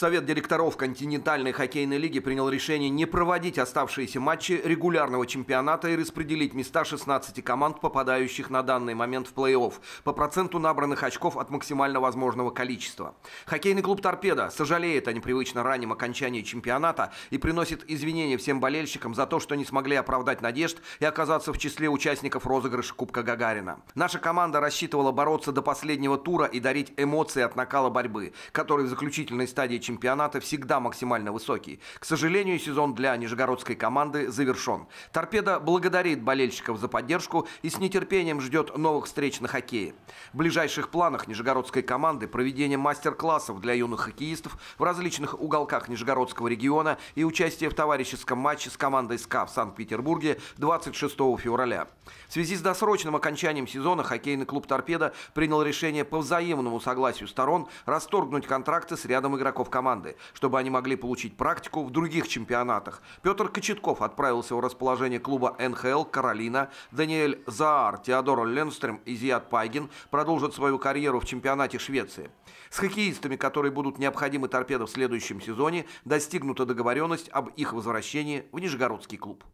Совет директоров континентальной хоккейной лиги принял решение не проводить оставшиеся матчи регулярного чемпионата и распределить места 16 команд, попадающих на данный момент в плей-офф, по проценту набранных очков от максимально возможного количества. Хоккейный клуб «Торпеда» сожалеет о непривычно раннем окончании чемпионата и приносит извинения всем болельщикам за то, что не смогли оправдать надежд и оказаться в числе участников розыгрыша Кубка Гагарина. Наша команда рассчитывала бороться до последнего тура и дарить эмоции от накала борьбы, который в заключительной стадии чемпионата всегда максимально высокий. К сожалению, сезон для нижегородской команды завершен. «Торпеда» благодарит болельщиков за поддержку и с нетерпением ждет новых встреч на хоккее. В ближайших планах нижегородской команды проведение мастер-классов для юных хоккеистов в различных уголках Нижегородского региона и участие в товарищеском матче с командой СКА в Санкт-Петербурге 26 февраля. В связи с досрочным окончанием сезона хоккейный клуб «Торпеда» принял решение по взаимному согласию сторон расторгнуть контракты с рядом игроков команды, чтобы они могли получить практику в других чемпионатах. Петр Кочетков отправился в расположение клуба НХЛ «Каролина», Даниэль Заар, Теодор Ленстрем и Зиад Пайгин продолжат свою карьеру в чемпионате Швеции. С хоккеистами, которые будут необходимы торпедо в следующем сезоне, достигнута договоренность об их возвращении в Нижегородский клуб.